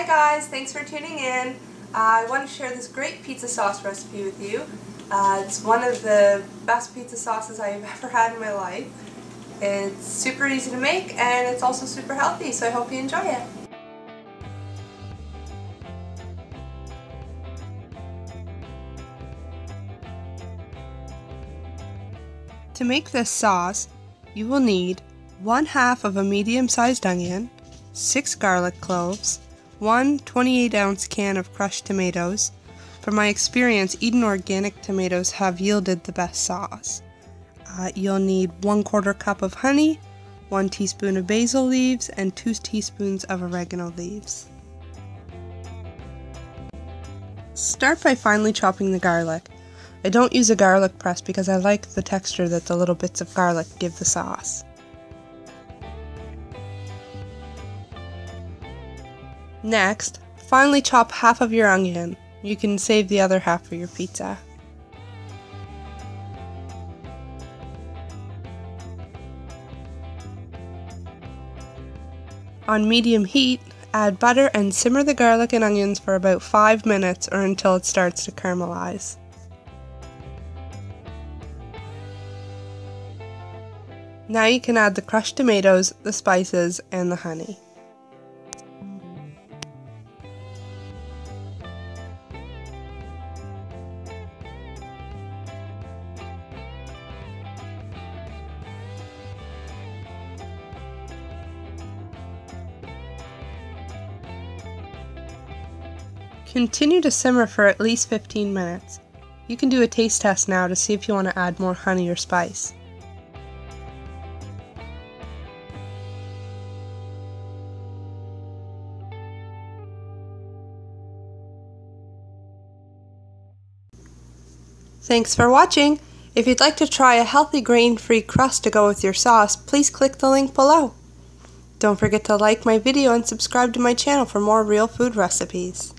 Hi guys, thanks for tuning in. Uh, I want to share this great pizza sauce recipe with you. Uh, it's one of the best pizza sauces I've ever had in my life. It's super easy to make and it's also super healthy, so I hope you enjoy it. To make this sauce, you will need one half of a medium-sized onion, six garlic cloves, one 28 ounce can of crushed tomatoes. From my experience, Eden organic tomatoes have yielded the best sauce. Uh, you'll need one quarter cup of honey, one teaspoon of basil leaves, and two teaspoons of oregano leaves. Start by finely chopping the garlic. I don't use a garlic press because I like the texture that the little bits of garlic give the sauce. Next, finely chop half of your onion. You can save the other half for your pizza. On medium heat, add butter and simmer the garlic and onions for about 5 minutes or until it starts to caramelize. Now you can add the crushed tomatoes, the spices, and the honey. Continue to simmer for at least 15 minutes. You can do a taste test now to see if you want to add more honey or spice. Thanks for watching! If you'd like to try a healthy grain-free crust to go with your sauce, please click the link below. Don't forget to like my video and subscribe to my channel for more real food recipes.